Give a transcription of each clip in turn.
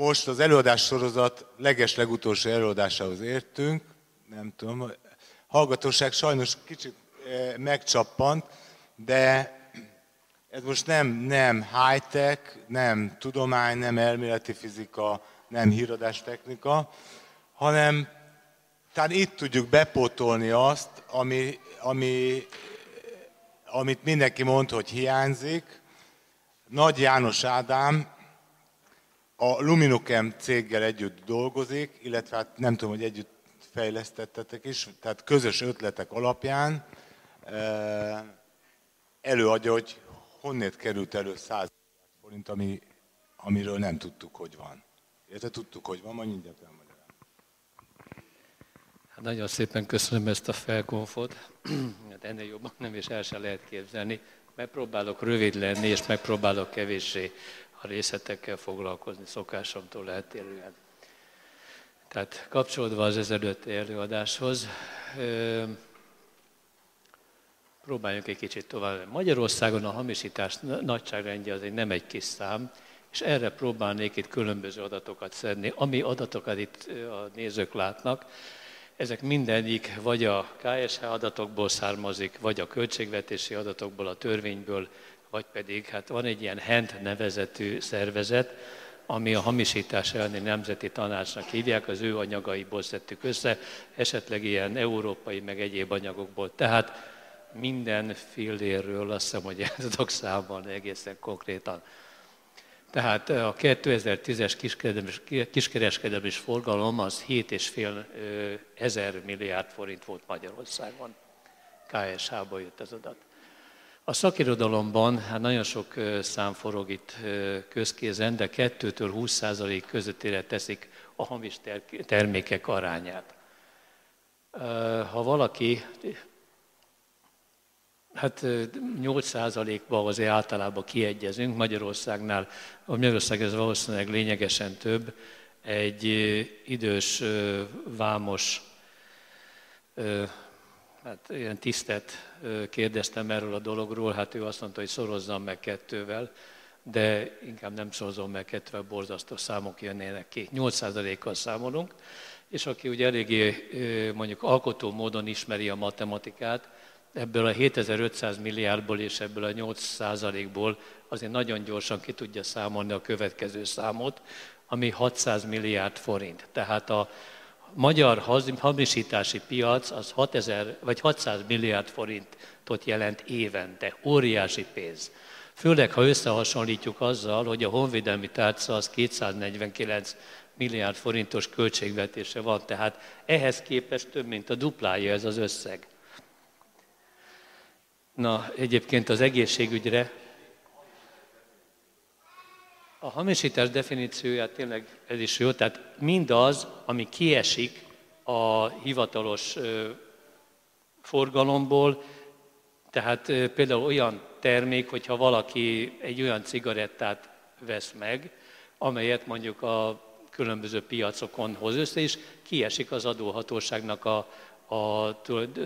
most az előadás sorozat leges legutolsó előadásához értünk, nem tudom, hallgatóság sajnos kicsit eh, megcsappant, de ez most nem, nem high-tech, nem tudomány, nem elméleti fizika, nem híradás technika, hanem tehát itt tudjuk bepótolni azt, ami, ami, amit mindenki mond, hogy hiányzik. Nagy János Ádám a Luminochem céggel együtt dolgozik, illetve hát nem tudom, hogy együtt fejlesztettetek is, tehát közös ötletek alapján eh, előadja, hogy honnét került elő 100 forint, ami, amiről nem tudtuk, hogy van. Érte tudtuk, hogy van, majd mindjárt elmagyarázom. Hát nagyon szépen köszönöm ezt a felkonfot. Hát ennél jobban nem is el sem lehet képzelni. Megpróbálok rövid lenni, és megpróbálok kevéssé a részletekkel foglalkozni szokásomtól eltérően. Tehát kapcsolódva az ezelőtti előadáshoz, próbáljunk egy kicsit tovább. Magyarországon a hamisítás nagyságrendje azért nem egy kis szám, és erre próbálnék itt különböző adatokat szedni, ami adatokat itt a nézők látnak. Ezek mindegyik vagy a KSH adatokból származik, vagy a költségvetési adatokból, a törvényből, vagy pedig hát van egy ilyen HENT nevezetű szervezet, ami a hamisítás elleni nemzeti tanácsnak hívják, az ő anyagaiból szedtük össze, esetleg ilyen európai, meg egyéb anyagokból. Tehát minden fillérről azt hiszem, hogy el tudok számolni egészen konkrétan. Tehát a 2010-es kiskereskedelmi, forgalom az 7,5 ezer milliárd forint volt Magyarországon. KSH-ból jött az adat. A szakirodalomban hát nagyon sok szám forog itt közkézen, de 2-től 20 százalék közöttére teszik a hamis termékek arányát. Ha valaki Hát 8%-ban azért általában kiegyezünk, Magyarországnál, a Magyarország ez valószínűleg lényegesen több, egy idős vámos, hát ilyen tisztet kérdeztem erről a dologról, hát ő azt mondta, hogy szorozzam meg kettővel, de inkább nem szorozom meg kettővel, borzasztó számok jönnének ki. 8%-kal számolunk, és aki ugye eléggé mondjuk alkotó módon ismeri a matematikát, ebből a 7500 milliárdból és ebből a 8 százalékból azért nagyon gyorsan ki tudja számolni a következő számot, ami 600 milliárd forint. Tehát a magyar hamisítási piac az 6000 vagy 600 milliárd forintot jelent évente. Óriási pénz. Főleg, ha összehasonlítjuk azzal, hogy a honvédelmi tárca az 249 milliárd forintos költségvetése van, tehát ehhez képest több, mint a duplája ez az összeg. Na, egyébként az egészségügyre a hamisítás definíciója tényleg ez is jó, tehát mindaz, ami kiesik a hivatalos forgalomból, tehát például olyan termék, hogyha valaki egy olyan cigarettát vesz meg, amelyet mondjuk a különböző piacokon hoz össze, és kiesik az adóhatóságnak a, a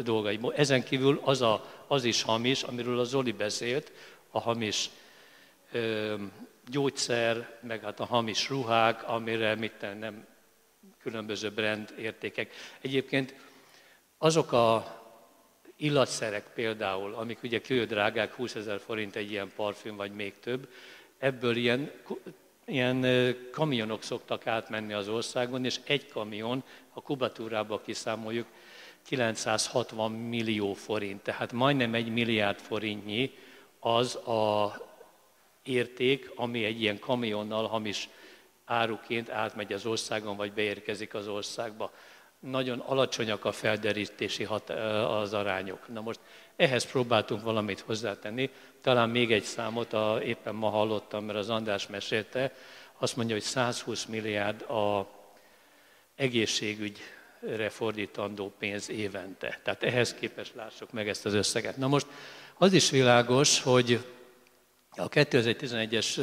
dolgai. Ezen kívül az, a, az is hamis, amiről az Zoli beszélt, a hamis gyógyszer, meg hát a hamis ruhák, amire mit nem különböző brand értékek. Egyébként azok a illatszerek például, amik ugye drágák, 20 ezer forint egy ilyen parfüm, vagy még több, ebből ilyen, ilyen kamionok szoktak átmenni az országon, és egy kamion, a kubatúrába kiszámoljuk, 960 millió forint, tehát majdnem egy milliárd forintnyi az a érték, ami egy ilyen kamionnal hamis áruként átmegy az országon, vagy beérkezik az országba. Nagyon alacsonyak a felderítési hat, az arányok. Na most ehhez próbáltunk valamit hozzátenni. Talán még egy számot, a, éppen ma hallottam, mert az András mesélte, azt mondja, hogy 120 milliárd a egészségügy fordítandó pénz évente. Tehát ehhez képest lássuk meg ezt az összeget. Na most az is világos, hogy a 2011-es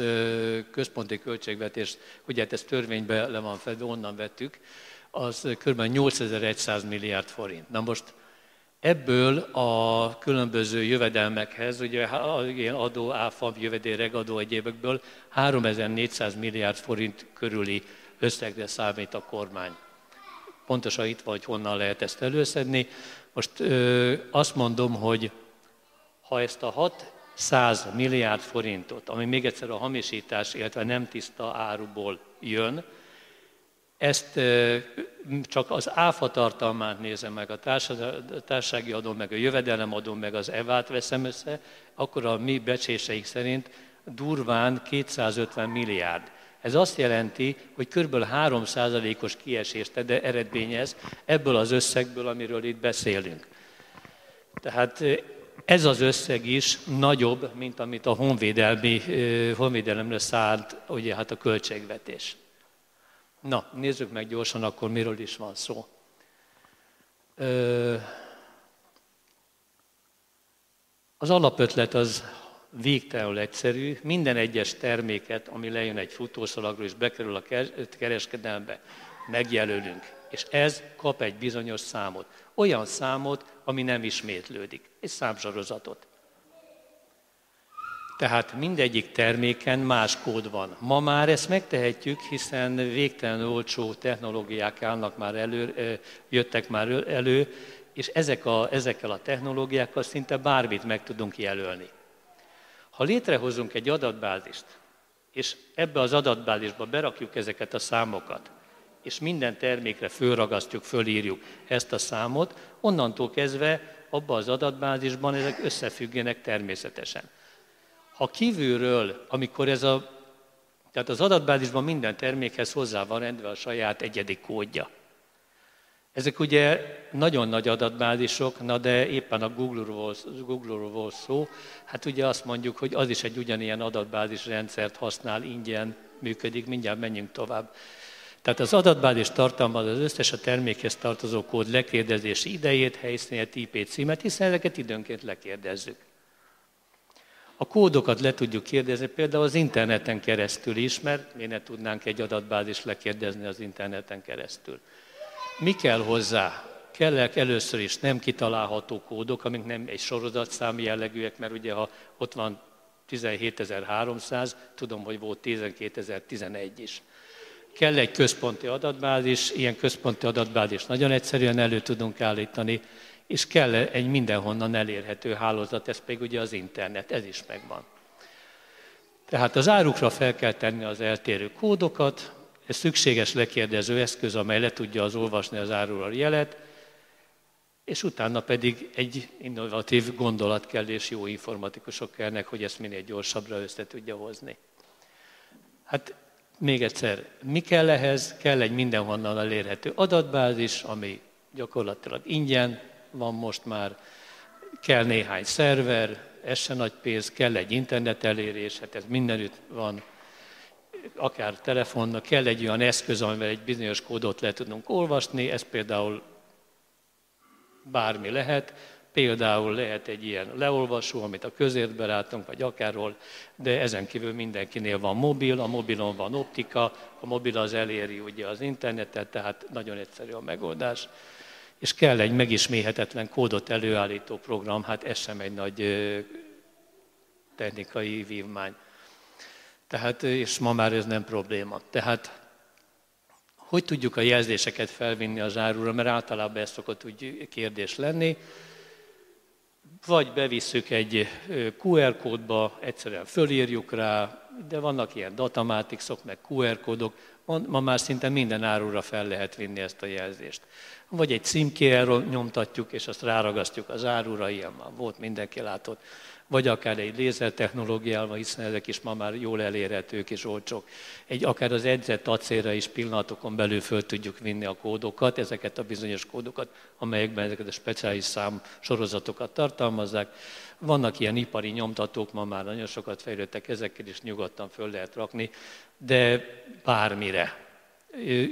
központi költségvetés, ugye hát ezt törvénybe le van fedve, onnan vettük, az kb. 8100 milliárd forint. Na most Ebből a különböző jövedelmekhez, ugye adó, áfa, jövedéreg, adó egyébekből 3400 milliárd forint körüli összegre számít a kormány. Pontosan itt vagy honnan lehet ezt előszedni. Most ö, azt mondom, hogy ha ezt a 600 milliárd forintot, ami még egyszer a hamisítás, illetve nem tiszta áruból jön, ezt csak az áfa tartalmát nézem meg, a társasági adó, meg a jövedelemadó, meg az evát veszem össze, akkor a mi becséseik szerint durván 250 milliárd. Ez azt jelenti, hogy kb. 3%-os kiesést de eredményez ebből az összegből, amiről itt beszélünk. Tehát ez az összeg is nagyobb, mint amit a honvédelmi, honvédelemre szállt ugye, hát a költségvetés. Na, nézzük meg gyorsan akkor, miről is van szó. Az alapötlet az végtelenül egyszerű. Minden egyes terméket, ami lejön egy futószalagról és bekerül a kereskedelme, megjelölünk. És ez kap egy bizonyos számot. Olyan számot, ami nem ismétlődik. Egy számsorozatot. Tehát mindegyik terméken más kód van. Ma már ezt megtehetjük, hiszen végtelen olcsó technológiák állnak már elő, jöttek már elő, és ezek a, ezekkel a technológiákkal szinte bármit meg tudunk jelölni. Ha létrehozunk egy adatbázist, és ebbe az adatbázisba berakjuk ezeket a számokat, és minden termékre fölragasztjuk, fölírjuk ezt a számot, onnantól kezdve abba az adatbázisban ezek összefüggenek természetesen. Ha kívülről, amikor ez a, tehát az adatbázisban minden termékhez hozzá van rendve a saját egyedi kódja. Ezek ugye nagyon nagy adatbázisok, na de éppen a Google-ról, volt szó, hát ugye azt mondjuk, hogy az is egy ugyanilyen adatbázis rendszert használ, ingyen működik, mindjárt menjünk tovább. Tehát az adatbázis tartalmaz az összes a termékhez tartozó kód lekérdezési idejét, helyszínét, IP címet, hiszen ezeket időnként lekérdezzük. A kódokat le tudjuk kérdezni például az interneten keresztül is, mert mi ne tudnánk egy adatbázis lekérdezni az interneten keresztül. Mi kell hozzá? Kellek először is nem kitalálható kódok, amik nem egy sorozatszám jellegűek, mert ugye ha ott van 17.300, tudom, hogy volt 12.011 is. Kell egy központi adatbázis, ilyen központi adatbázis nagyon egyszerűen elő tudunk állítani, és kell egy mindenhonnan elérhető hálózat, ez pedig ugye az internet, ez is megvan. Tehát az árukra fel kell tenni az eltérő kódokat, ez szükséges lekérdező eszköz, amely le tudja az olvasni az áruról jelet, és utána pedig egy innovatív gondolat kell, és jó informatikusok kellnek, hogy ezt minél gyorsabbra össze tudja hozni. Hát még egyszer, mi kell ehhez? Kell egy mindenhonnan elérhető adatbázis, ami gyakorlatilag ingyen, van most már, kell néhány szerver, ez se nagy pénz, kell egy internet elérés, hát ez mindenütt van, akár telefonnak, kell egy olyan eszköz, amivel egy bizonyos kódot le tudunk olvasni, ez például bármi lehet, például lehet egy ilyen leolvasó, amit a közértbe látunk, vagy akárhol, de ezen kívül mindenkinél van mobil, a mobilon van optika, a mobil az eléri ugye az internetet, tehát nagyon egyszerű a megoldás és kell egy megisméhetetlen kódot előállító program, hát ez sem egy nagy technikai vívmány. Tehát, és ma már ez nem probléma. Tehát hogy tudjuk a jelzéseket felvinni az árura, mert általában ez szokott úgy kérdés lenni. Vagy bevisszük egy QR kódba, egyszerűen fölírjuk rá, de vannak ilyen datamátikszok, meg QR kódok, ma már szinte minden árura fel lehet vinni ezt a jelzést. Vagy egy címkéről nyomtatjuk, és azt ráragasztjuk az árura, ilyen már volt, mindenki látott, vagy akár egy lézertechnológiával, hiszen ezek is ma már jól elérhetők és olcsók. Egy, akár az edzett acélra is pillanatokon belül föl tudjuk vinni a kódokat, ezeket a bizonyos kódokat, amelyekben ezeket a speciális szám sorozatokat tartalmazzák. Vannak ilyen ipari nyomtatók, ma már nagyon sokat fejlődtek, ezekkel is nyugodtan föl lehet rakni, de bármire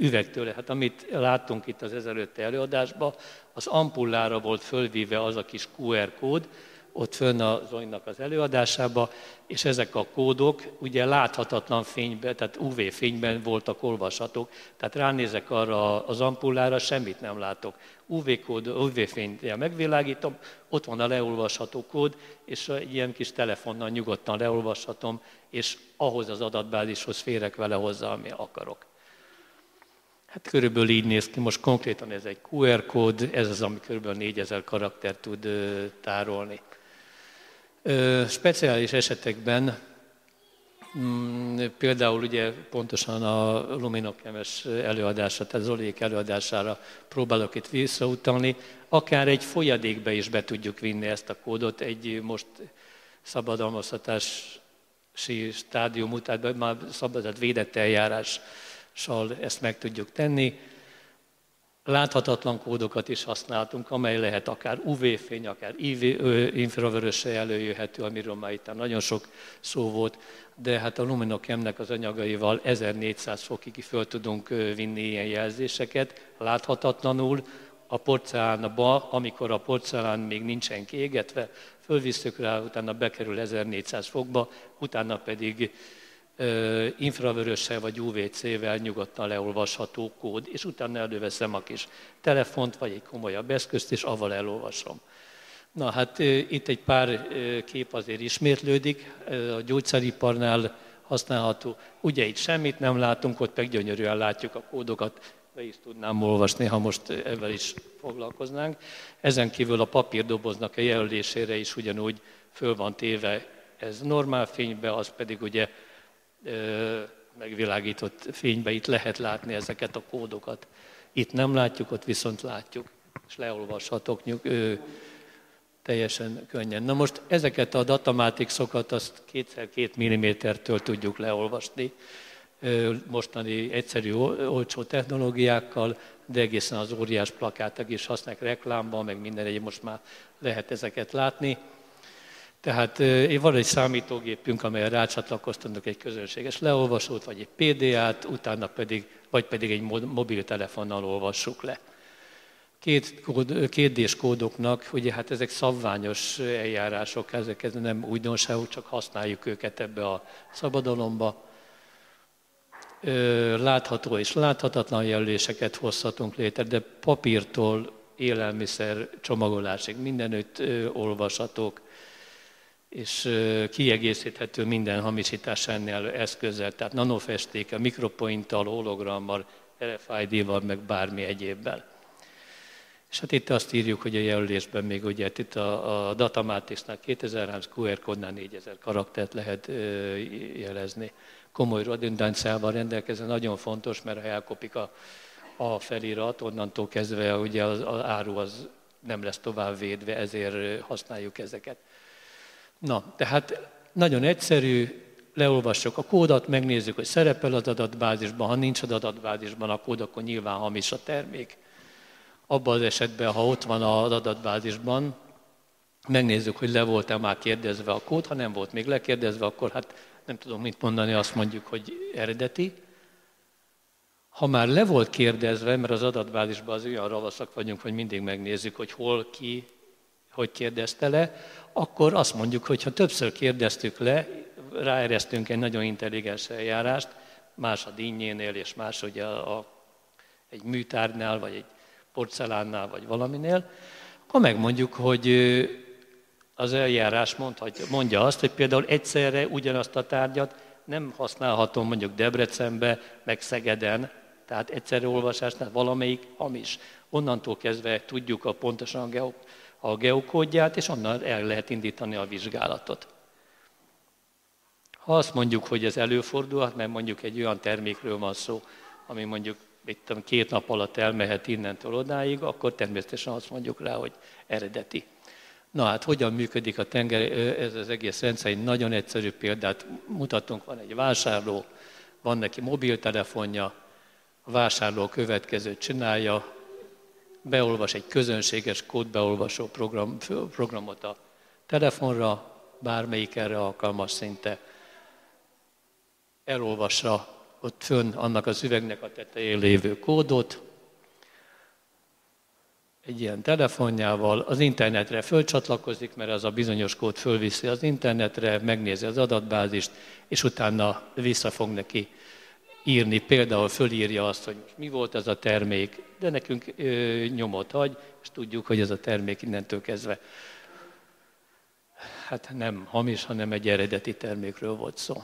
üvegtől. Hát amit láttunk itt az ezelőtti előadásban, az ampullára volt fölvíve az a kis QR kód, ott fönn a Zolinak az előadásába, és ezek a kódok ugye láthatatlan fényben, tehát UV fényben voltak olvashatók, tehát ránézek arra az ampullára, semmit nem látok. UV, kód, UV fényt megvilágítom, ott van a leolvasható kód, és egy ilyen kis telefonnal nyugodtan leolvashatom, és ahhoz az adatbázishoz férek vele hozzá, ami akarok. Hát körülbelül így néz ki, most konkrétan ez egy QR kód, ez az, ami körülbelül 4000 karakter tud tárolni. Speciális esetekben, mm, például ugye pontosan a Luminokemes előadása, tehát Zolék előadására próbálok itt visszautalni, akár egy folyadékbe is be tudjuk vinni ezt a kódot, egy most szabadalmaztatási stádium után, már szabadat védett eljárással ezt meg tudjuk tenni. Láthatatlan kódokat is használtunk, amely lehet akár UV-fény, akár IV, infravöröse előjöhető, amiről már itt nagyon sok szó volt, de hát a Luminokemnek az anyagaival 1400 fokig föl tudunk vinni ilyen jelzéseket, láthatatlanul, a porcelánba, amikor a porcelán még nincsen kiégetve, fölvisszük rá, utána bekerül 1400 fokba, utána pedig infravörössel vagy UVC-vel nyugodtan leolvasható kód, és utána előveszem a kis telefont, vagy egy komolyabb eszközt, és avval elolvasom. Na hát itt egy pár kép azért ismétlődik, a gyógyszeriparnál használható. Ugye itt semmit nem látunk, ott meg gyönyörűen látjuk a kódokat, be is tudnám olvasni, ha most ebben is foglalkoznánk. Ezen kívül a papírdoboznak a jelölésére is ugyanúgy föl van téve ez normál fénybe, az pedig ugye megvilágított fénybe itt lehet látni ezeket a kódokat. Itt nem látjuk, ott viszont látjuk, és leolvashatok nyug, ő, teljesen könnyen. Na most ezeket a datamátikszokat azt kétszer két millimétertől tudjuk leolvasni, mostani egyszerű, olcsó technológiákkal, de egészen az óriás plakátok is használják reklámban, meg minden egyéb, most már lehet ezeket látni. Tehát van egy számítógépünk, amelyen rácsatlakoztatunk egy közönséges leolvasót, vagy egy PDA-t, utána pedig, vagy pedig egy mobiltelefonnal olvassuk le. Két, kód, két kódoknak, ugye hát ezek szabványos eljárások, ezek nem újdonságok, csak használjuk őket ebbe a szabadalomba. Látható és láthatatlan jelöléseket hozhatunk létre, de papírtól élelmiszer csomagolásig mindenütt olvashatók és kiegészíthető minden hamisítás ennél eszközzel, tehát nanofestéke, mikropointtal, hologrammal, RFID-val, meg bármi egyébben. És hát itt azt írjuk, hogy a jelölésben még ugye itt a, a Datamatisnál 2003 QR kódnál 4000 karaktert lehet ö, jelezni. Komoly redundanciával rendelkező, nagyon fontos, mert ha elkopik a, a felirat, onnantól kezdve ugye az, az áru az nem lesz tovább védve, ezért használjuk ezeket. Na, tehát nagyon egyszerű, leolvassuk a kódot, megnézzük, hogy szerepel az adatbázisban, ha nincs az adatbázisban a kód, akkor nyilván hamis a termék. Abban az esetben, ha ott van az adatbázisban, megnézzük, hogy le volt-e már kérdezve a kód, ha nem volt még lekérdezve, akkor hát nem tudom mit mondani, azt mondjuk, hogy eredeti. Ha már le volt kérdezve, mert az adatbázisban az olyan ravaszak vagyunk, hogy mindig megnézzük, hogy hol, ki, hogy kérdezte le, akkor azt mondjuk, hogy ha többször kérdeztük le, ráeresztünk egy nagyon intelligens eljárást, más a dinnyénél, és más ugye a, a, egy műtárnál, vagy egy porcelánnál, vagy valaminél, akkor megmondjuk, hogy az eljárás mondhatja, mondja azt, hogy például egyszerre ugyanazt a tárgyat nem használhatom mondjuk Debrecenbe, meg Szegeden, tehát egyszerre olvasásnál valamelyik hamis. Onnantól kezdve tudjuk a pontosan a geokódját, és onnan el lehet indítani a vizsgálatot. Ha azt mondjuk, hogy ez előfordulhat, mert mondjuk egy olyan termékről van szó, ami mondjuk itt két nap alatt elmehet innentől odáig, akkor természetesen azt mondjuk rá, hogy eredeti. Na hát hogyan működik a tenger, ez az egész rendszer, egy nagyon egyszerű példát mutatunk, van egy vásárló, van neki mobiltelefonja, a vásárló a következőt csinálja, beolvas egy közönséges kódbeolvasó program, programot a telefonra, bármelyik erre alkalmas szinte. Elolvassa ott fönn annak az üvegnek a tetején lévő kódot, egy ilyen telefonjával, az internetre fölcsatlakozik, mert az a bizonyos kód fölviszi az internetre, megnézi az adatbázist, és utána vissza fog neki írni, például fölírja azt, hogy mi volt ez a termék, de nekünk ö, nyomot hagy, és tudjuk, hogy ez a termék innentől kezdve hát nem hamis, hanem egy eredeti termékről volt szó.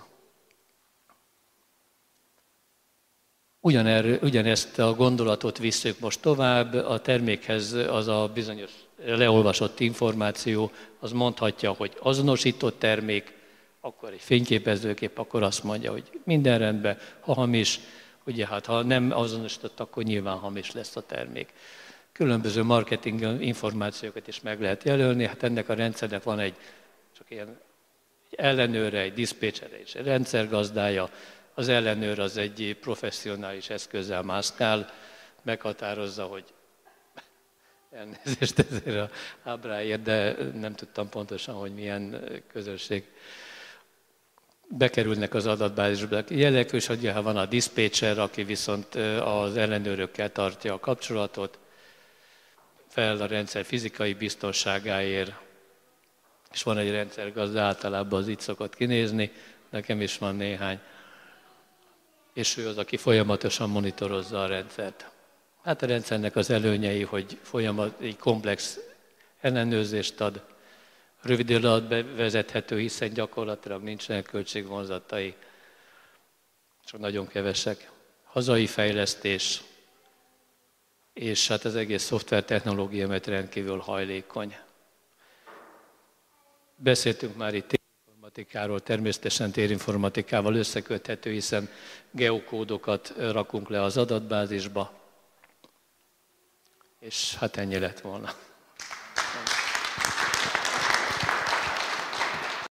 Ugyaner, ugyanezt a gondolatot visszük most tovább, a termékhez az a bizonyos leolvasott információ, az mondhatja, hogy azonosított termék, akkor egy fényképezőkép, akkor azt mondja, hogy minden rendben, ha hamis, ugye hát ha nem azonosított, akkor nyilván hamis lesz a termék. Különböző marketing információkat is meg lehet jelölni, hát ennek a rendszernek van egy csak ilyen egy ellenőre, egy diszpécsere és egy rendszergazdája, az ellenőr az egy professzionális eszközzel mászkál, meghatározza, hogy elnézést ezért a ábráért, de nem tudtam pontosan, hogy milyen közösség bekerülnek az adatbázisba jelek, és hogy ha van a diszpécser, aki viszont az ellenőrökkel tartja a kapcsolatot, fel a rendszer fizikai biztonságáért, és van egy rendszergazda, általában az így szokott kinézni, nekem is van néhány, és ő az, aki folyamatosan monitorozza a rendszert. Hát a rendszernek az előnyei, hogy folyamat, egy komplex ellenőrzést ad, rövid idő alatt bevezethető, hiszen gyakorlatilag nincsenek költségvonzatai, csak nagyon kevesek. Hazai fejlesztés, és hát az egész szoftvertechnológia, mert rendkívül hajlékony. Beszéltünk már itt térinformatikáról, természetesen térinformatikával összeköthető, hiszen geokódokat rakunk le az adatbázisba, és hát ennyi lett volna.